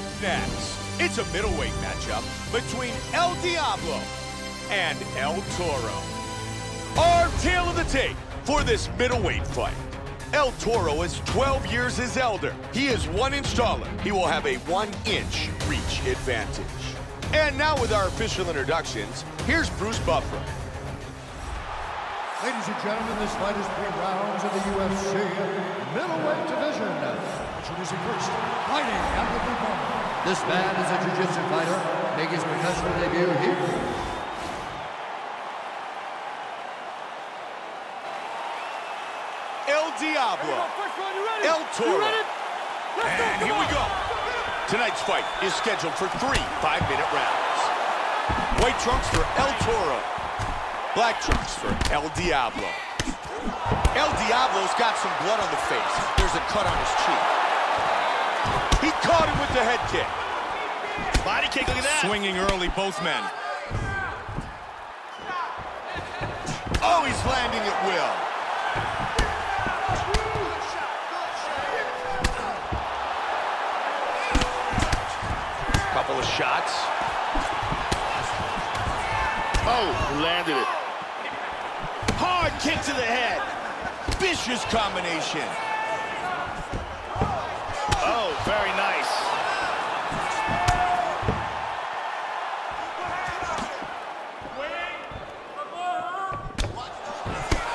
Up next, it's a middleweight matchup between El Diablo and El Toro. Our tale of the tape for this middleweight fight. El Toro is 12 years his elder. He is one inch taller. He will have a one inch reach advantage. And now with our official introductions, here's Bruce Buffer. Ladies and gentlemen, this fight is three rounds of the UFC middleweight division. Introducing first, fighting out of the blue corner. This man is a jiu-jitsu fighter, making his professional debut here. El Diablo, El Toro. And here we go. Tonight's fight is scheduled for three five-minute rounds. White trunks for El Toro. Black trunks for El Diablo. El Diablo's got some blood on the face. There's a cut on his cheek. He caught him with the head kick. Body kick, look at that. Swinging early, both men. Oh, he's landing at will. Couple of shots. Oh, landed it. Hard kick to the head. Vicious combination. Oh, very nice.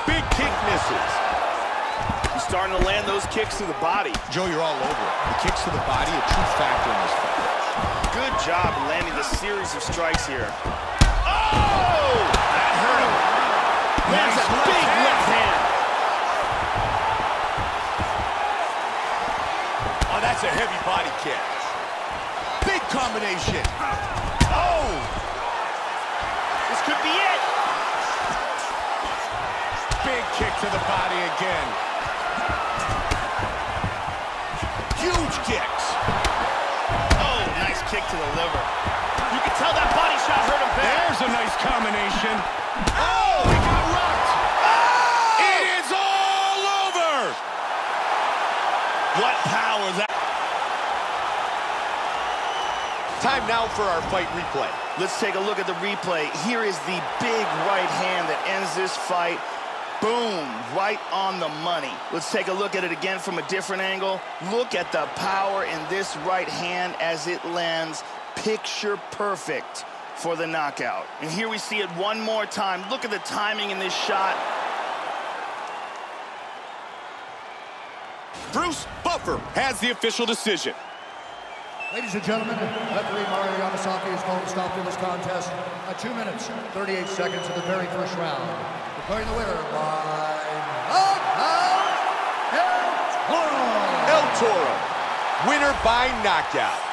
Big kick misses. He's starting to land those kicks to the body. Joe, you're all over it. The kicks to the body, a true factor in this fight. Good job landing the series of strikes here. Oh! That hurt him. Nice that's a heavy body kick. Big combination. Oh! This could be it. Big kick to the body again. Huge kicks. Oh, nice kick to the liver. You can tell that body shot hurt him bad. There's a nice combination. Oh, he got rocked. Oh! It is all over. What power that. Time now for our fight replay. Let's take a look at the replay. Here is the big right hand that ends this fight. Boom, right on the money. Let's take a look at it again from a different angle. Look at the power in this right hand as it lands picture perfect for the knockout. And here we see it one more time. Look at the timing in this shot. Bruce Buffer has the official decision. Ladies and gentlemen, referee Mario Yamasaki has called a stop to this contest at 2 minutes, 38 seconds of the very first round. Declaring the winner by knockout, El Toro. El Toro, winner by knockout.